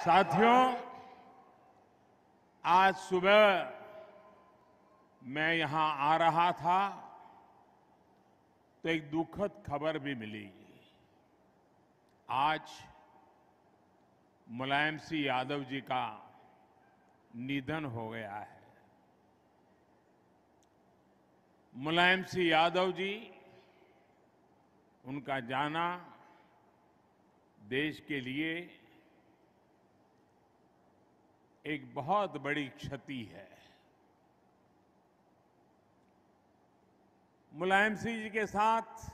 साथियों, आज सुबह मैं यहाँ आ रहा था तो एक दुखद खबर भी मिली। आज मुलायम सिंह यादव जी का निधन हो गया है। मुलायम सिंह यादव जी, उनका जाना देश के लिए एक बहुत बड़ी क्षति है। मुलायम सिंह जी के साथ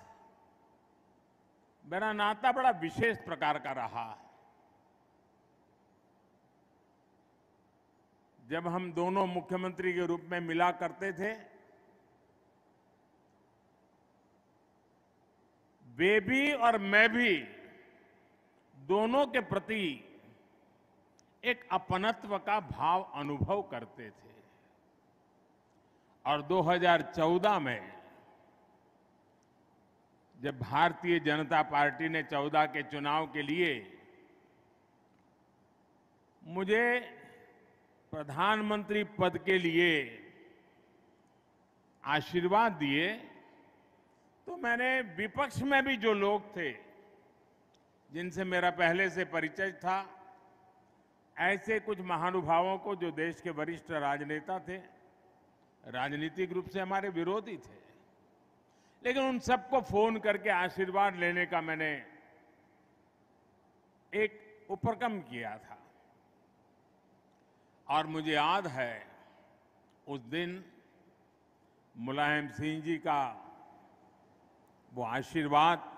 मेरा नाता बड़ा विशेष प्रकार का रहा है। जब हम दोनों मुख्यमंत्री के रूप में मिला करते थे, वे भी और मैं भी दोनों के प्रति एक अपनत्व का भाव अनुभव करते थे। और 2014 में, जब भारतीय जनता पार्टी ने 14 के चुनाव के लिए मुझे प्रधानमंत्री पद के लिए आशीर्वाद दिए तो मैंने विपक्ष में भी जो लोग थे, जिनसे मेरा पहले से परिचय था ऐसे कुछ महानुभावों को जो देश के वरिष्ठ राजनेता थे, राजनीतिक रूप से हमारे विरोधी थे। लेकिन उन सबको फ़ोन करके आशीर्वाद लेने का मैंने एक उपक्रम किया था। और मुझे याद है, उस दिन मुलायम सिंह जी का वो आशीर्वाद,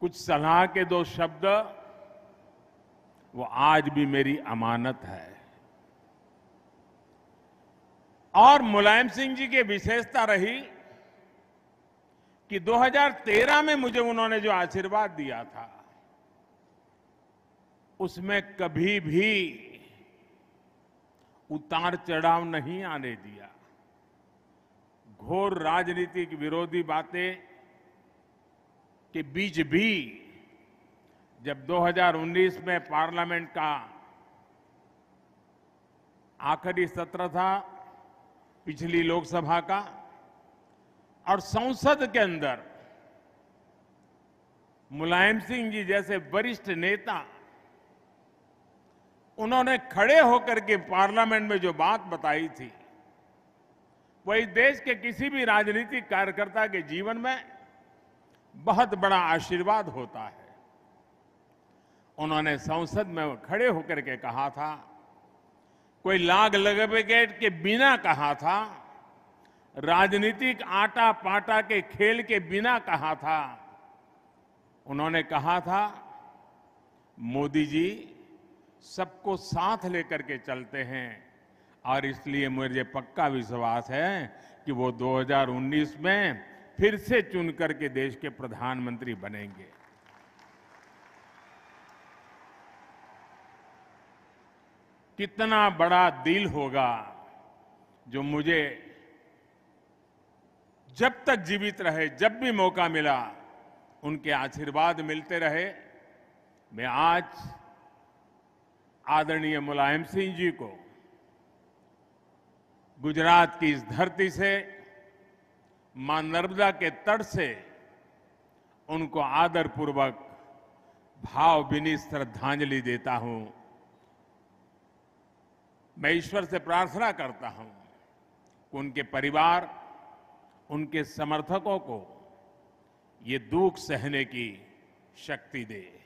कुछ सलाह के दो शब्द वो आज भी मेरी अमानत है। और मुलायम सिंह जी की विशेषता रही कि 2013 में मुझे उन्होंने जो आशीर्वाद दिया था, उसमें कभी भी उतार चढ़ाव नहीं आने दिया। घोर राजनीतिक विरोधी बातें के बीच भी जब 2019 में पार्लियामेंट का आखिरी सत्र था, पिछली लोकसभा का, और संसद के अंदर मुलायम सिंह जी जैसे वरिष्ठ नेता, उन्होंने खड़े होकर के पार्लियामेंट में जो बात बताई थी, वही देश के किसी भी राजनीतिक कार्यकर्ता के जीवन में बहुत बड़ा आशीर्वाद होता है। उन्होंने संसद में खड़े होकर के कहा था, कोई लाग लगेट के बिना कहा था, राजनीतिक आटा पाटा के खेल के बिना कहा था। उन्होंने कहा था, मोदी जी, सबको साथ लेकर के चलते हैं, और इसलिए मुझे पक्का विश्वास है कि वो 2019 में फिर से चुन करके देश के प्रधानमंत्री बनेंगे। कितना बड़ा दिल होगा जो मुझे जब तक जीवित रहे, जब भी मौका मिला, उनके आशीर्वाद मिलते रहे। मैं आज आदरणीय मुलायम सिंह जी को गुजरात की इस धरती से, माँ नर्मदा के तट से उनको आदरपूर्वक भावभीनी श्रद्धांजलि देता हूँ। मैं ईश्वर से प्रार्थना करता हूँ कि उनके परिवार, उनके समर्थकों को ये दुख सहने की शक्ति दे।